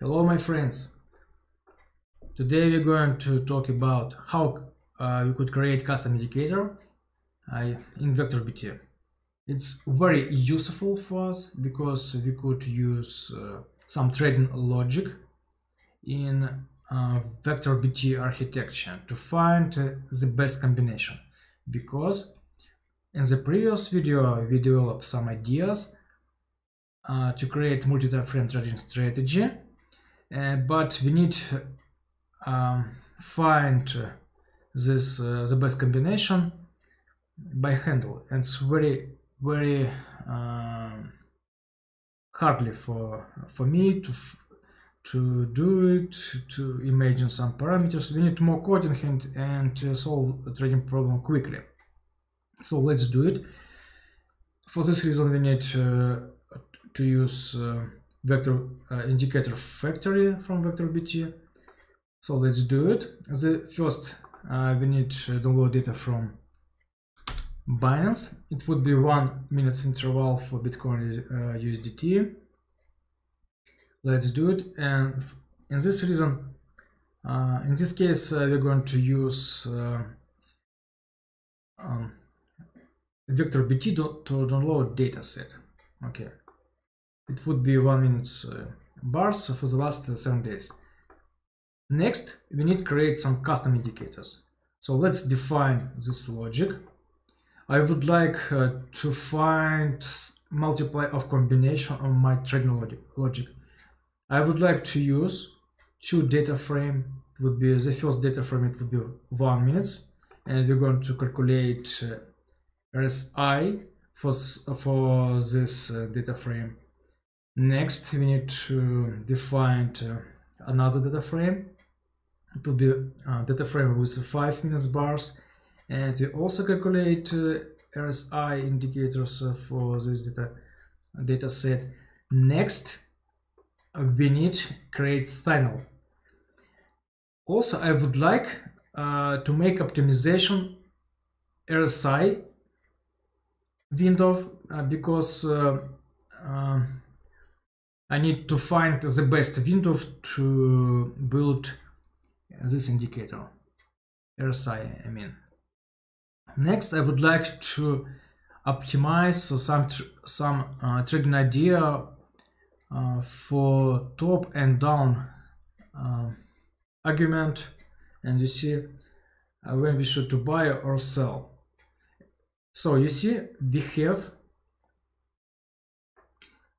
Hello my friends! Today we're going to talk about how uh, we could create custom indicator uh, in VectorBT. It's very useful for us because we could use uh, some trading logic in uh, VectorBT architecture to find the best combination because in the previous video we developed some ideas uh, to create multi-time frame trading strategy but we need to um, find uh, this uh, the best combination by handle. And it's very very um, hardly for for me to to do it to imagine some parameters. We need more coding and and solve a trading problem quickly. So let's do it. For this reason we need to, to use uh, vector uh, indicator factory from vector VectorBT. So let's do it. The first uh, we need to download data from Binance. It would be one minute interval for Bitcoin uh, USDT. Let's do it. And in this reason, uh, in this case, uh, we're going to use uh, um, VectorBT to, to download dataset. Okay it would be one minute uh, bars for the last uh, seven days. Next, we need to create some custom indicators. So let's define this logic. I would like uh, to find multiply of combination on my trading logic. I would like to use two data frame. It would be the first data frame. It would be one minutes, and we're going to calculate uh, RSI for for this uh, data frame Next, we need to define uh, another data frame. Will be a data frame with 5 minutes bars. And we also calculate uh, RSI indicators uh, for this data, data set. Next, we need to create signal. Also, I would like uh, to make optimization RSI window uh, because uh, I need to find the best window to build this indicator, RSI, I mean. Next, I would like to optimize some some uh, trading idea uh, for top and down uh, argument, and you see uh, when we should to buy or sell. So you see we have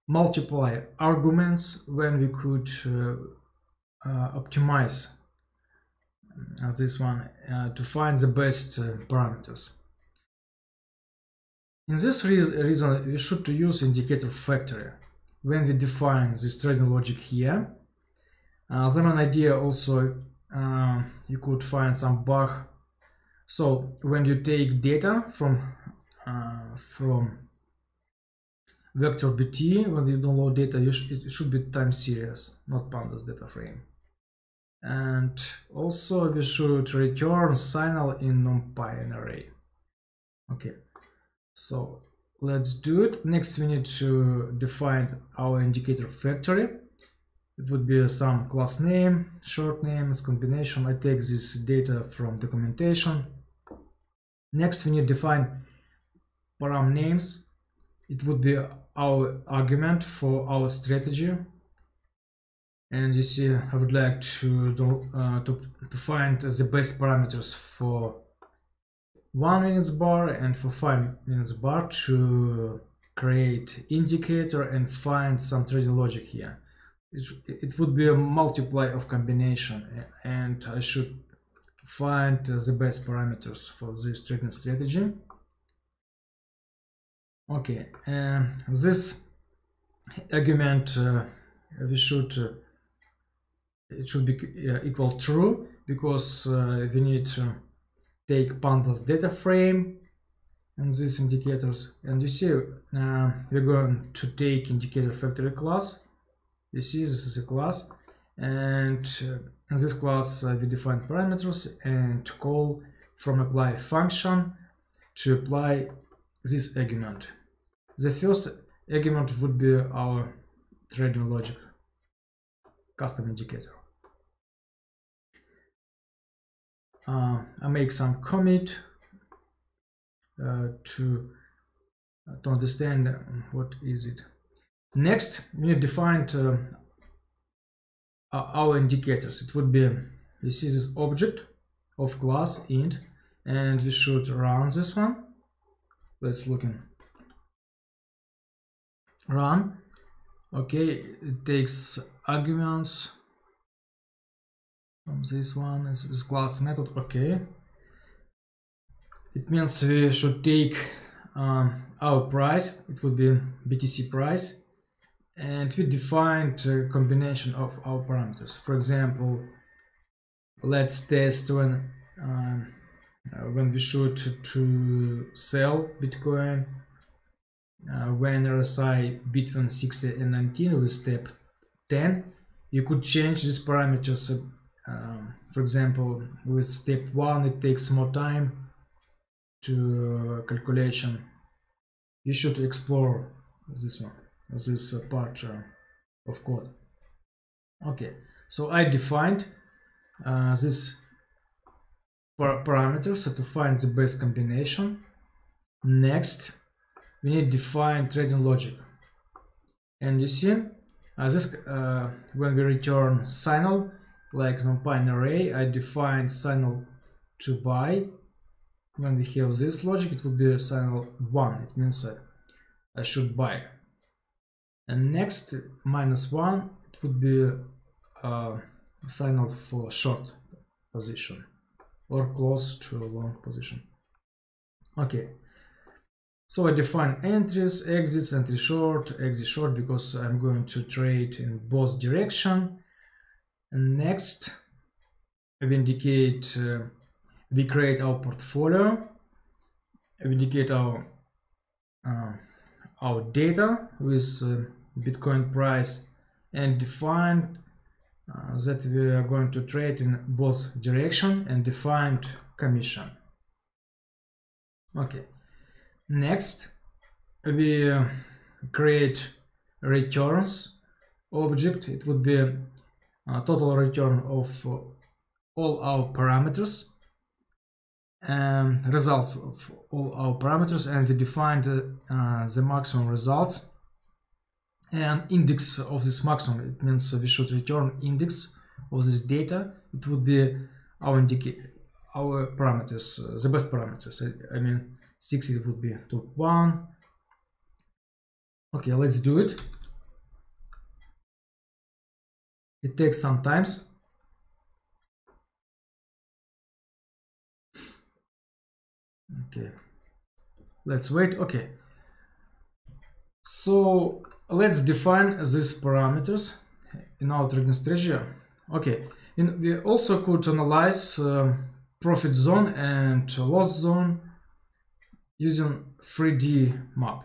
multiply arguments when we could uh, uh, optimize uh, this one uh, to find the best uh, parameters. In this re reason, we should use indicator factory when we define this trading logic here. Uh, then an idea also you could find some bug. So when you take data from from VectorBT, when you download data, sh it should be time series, not pandas data frame. And also we should return signal in NumPy and array. Okay, so let's do it. Next we need to define our indicator factory. It would be some class name, short name, combination. I take this data from documentation. Next we need to define param names it would be our argument for our strategy. And you see I would like to uh, to, to find the best parameters for one minutes bar and for five minutes bar to create indicator and find some trading logic here. It, it would be a multiply of combination and I should find the best parameters for this trading strategy okay uh, this argument uh, we should uh, it should be uh, equal true because uh, we need to take pandas data frame and these indicators. And you see uh, we're going to take indicator factory class. You see this is a class. And in this class we define parameters and call from apply function to apply this argument the first argument would be our trading logic. custom indicator. Uh, I make some commit uh, to to understand what is it. Next, we need to define uh, our indicators. It would be this is this object of class int, and we should run this one. Let's look in. Run. Okay, it takes arguments from this one is this class method. Okay, it means we should take um, our price. It would be BTC price and we defined a combination of our parameters. For example, let's test when uh, when we should to sell Bitcoin uh, when RSI between 60 and 19 with step 10 you could change these parameters um, for example with step 1 it takes more time to calculation. You should explore this one this uh, part uh, of code. Okay so I defined uh, this par parameters to find the best combination. Next we need define trading logic. And you see uh, this uh, when we return signal like numpy array I define signal to buy. When we have this logic it would be signal 1 it means uh, I should buy. And next minus one it would be a signal for short position or close to a long position. Okay so I define entries, exits, entry short, exit short because I'm going to trade in both direction. And next, we indicate uh, we create our portfolio. We indicate our uh, our data with uh, Bitcoin price and define uh, that we are going to trade in both direction and defined commission. Okay, next we uh, create returns. Object. It would be a total return of uh, all our parameters and results of all our parameters and we defined uh, the maximum results and index of this maximum. It means we should return index of this data. It would be our our parameters uh, the best parameters. I, I mean 60 it would be top one. Okay let's do it. It takes some times. Okay let's wait. Okay. So let's define these parameters in our trading strategy. Okay and we also could analyze uh, profit zone and loss zone using 3d map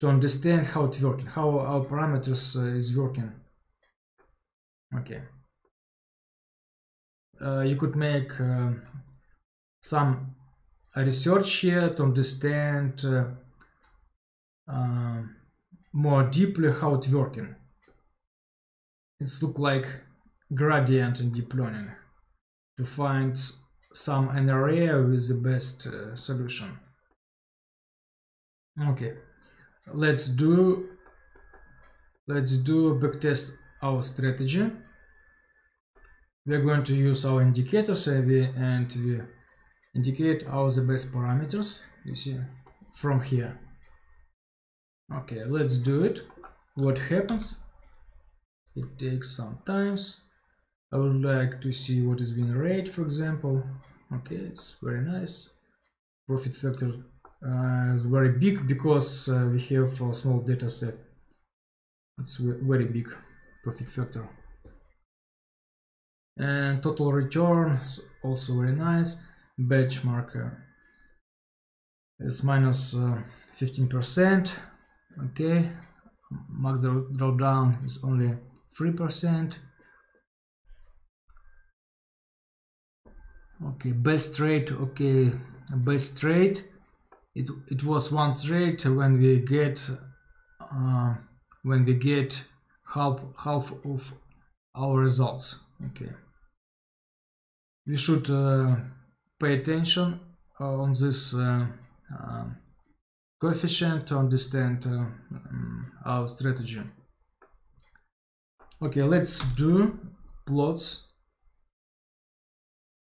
to understand how it's working how our parameters uh, is working okay uh, you could make uh, some research here to understand uh, uh, more deeply how it's working. It's look like gradient in deep learning to find some an area with the best uh, solution. Okay, let's do let's do a backtest our strategy. We're going to use our indicators and we, and we indicate all the best parameters. You see from here. Okay let's do it. What happens? It takes some times I would like to see what is win rate for example. Okay it's very nice. Profit factor uh, is very big because uh, we have a small data set. It's very big profit factor. And total return is also very nice. Benchmark uh, is minus 15% uh, okay max drawdown is only 3% okay best trade okay best trade it it was one trade when we get uh, when we get half half of our results. Okay. We should uh, pay attention on this uh, uh, coefficient to understand uh, um, our strategy. Okay let's do plots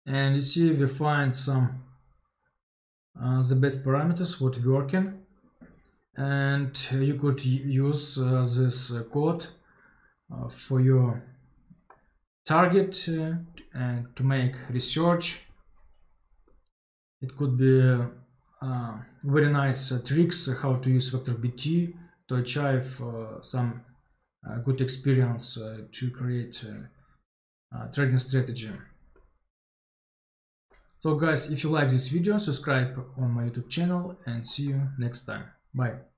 and you see we find some uh, the best parameters what working and you could use uh, this uh, code uh, for your target uh, and to make research. It could be uh, very nice tricks how to use vector bt to achieve some good experience to create trading strategy so guys, if you like this video, subscribe on my YouTube channel and see you next time. Bye.